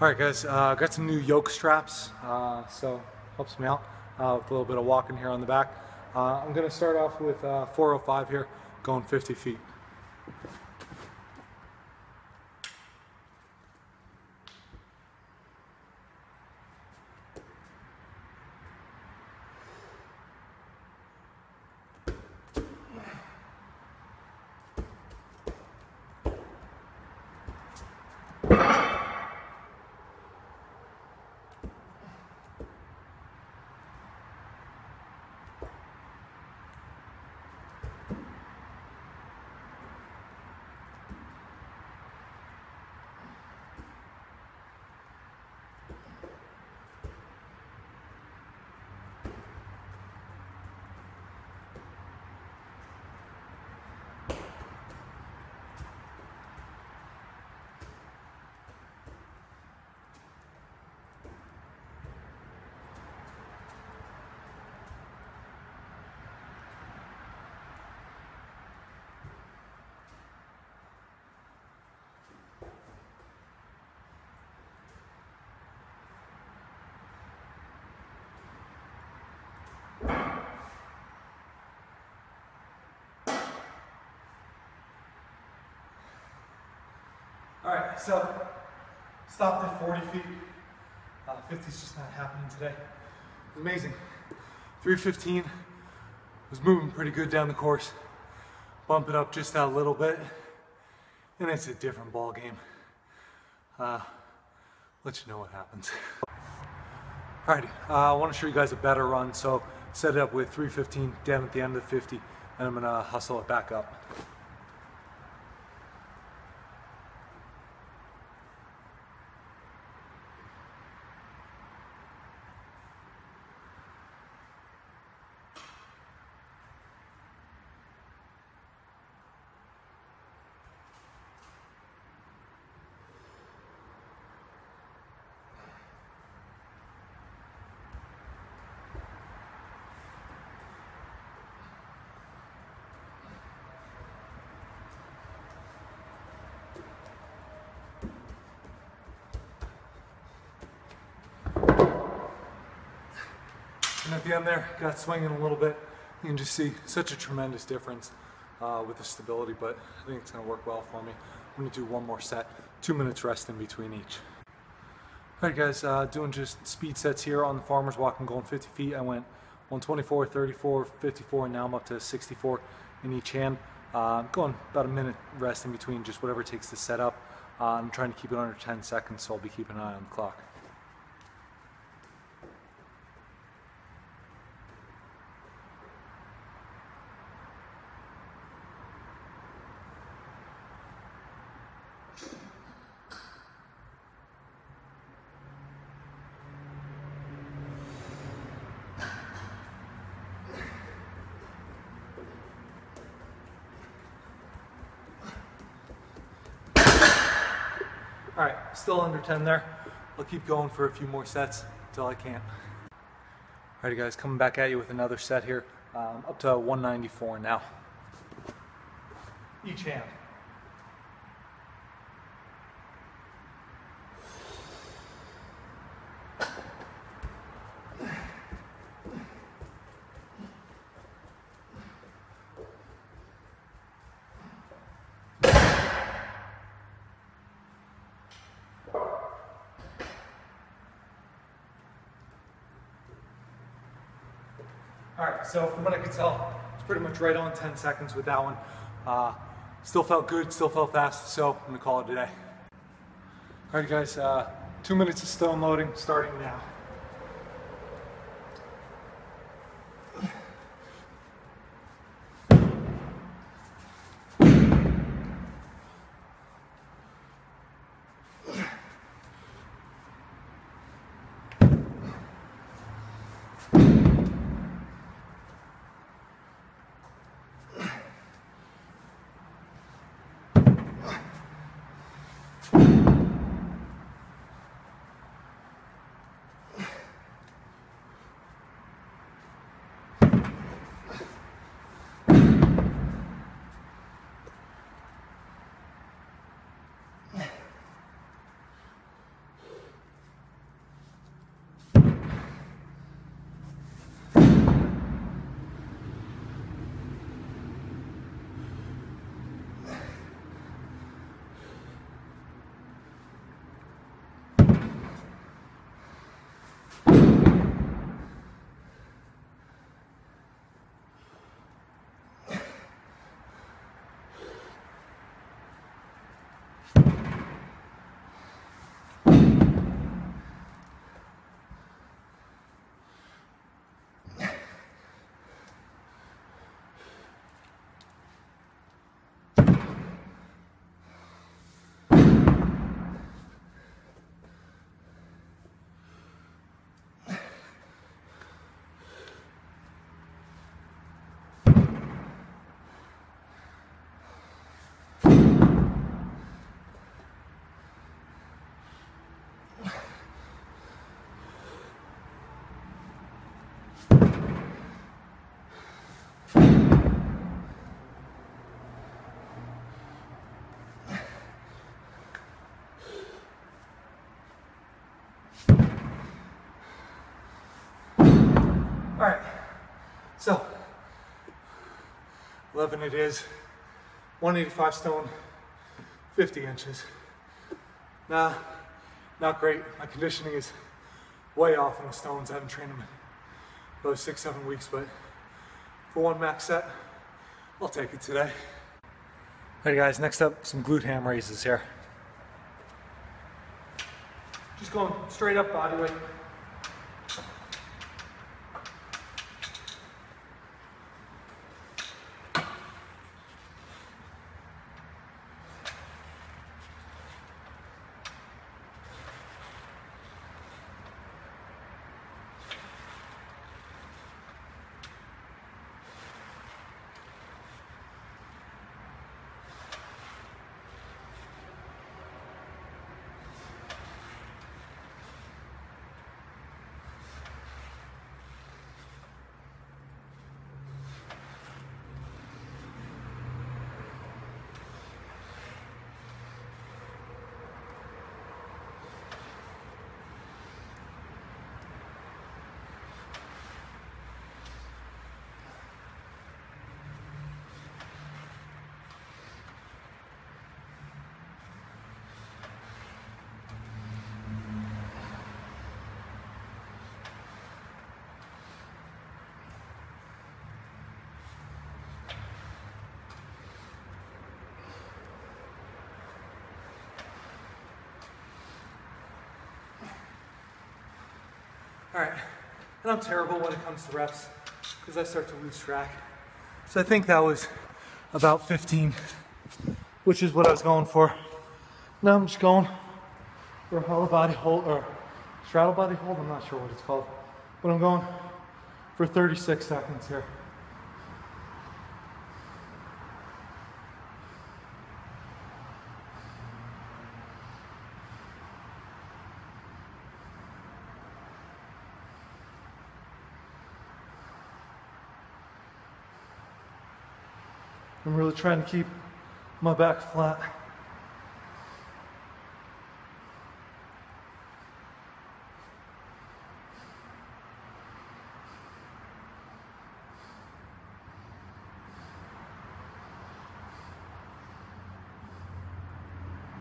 All right, guys, uh, got some new yoke straps, uh, so helps me out uh, with a little bit of walking here on the back. Uh, I'm gonna start off with uh, 405 here, going 50 feet. All right, so stopped at 40 feet. Uh, 50's just not happening today. It was amazing. 315 was moving pretty good down the course. Bump it up just a little bit, and it's a different ball game. Uh, let you know what happens. All right, uh, I want to show you guys a better run. So set it up with 315 down at the end of the 50, and I'm gonna hustle it back up. And at the end there, got swinging a little bit. You can just see such a tremendous difference uh, with the stability, but I think it's gonna work well for me. I'm gonna do one more set, two minutes rest in between each. All right guys, uh, doing just speed sets here on the farmer's walk. I'm going 50 feet. I went 124, 34, 54, and now I'm up to 64 in each hand. Uh, going about a minute rest in between, just whatever it takes to set up. Uh, I'm trying to keep it under 10 seconds, so I'll be keeping an eye on the clock. All right, still under 10 there. I'll keep going for a few more sets until I can't. All right, guys, coming back at you with another set here. Um, up to 194 now. Each hand. All right, so from what I could tell, it's pretty much right on 10 seconds with that one. Uh, still felt good, still felt fast, so I'm gonna call it today. All right, guys, uh, two minutes of stone loading starting now. All right, so 11 it is, 185 stone, 50 inches. Nah, not great. My conditioning is way off on the stones. I haven't trained them in about six, seven weeks, but for one max set, I'll take it today. All right guys, next up, some glute ham raises here. Just going straight up body weight. All right, and I'm terrible when it comes to reps because I start to lose track. So I think that was about 15, which is what I was going for. Now I'm just going for a hollow body hold or straddle body hold. I'm not sure what it's called, but I'm going for 36 seconds here. I'm really trying to keep my back flat.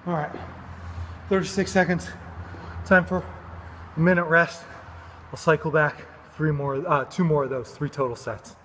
All right, 36 seconds. Time for a minute rest. I'll cycle back three more, uh, two more of those, three total sets.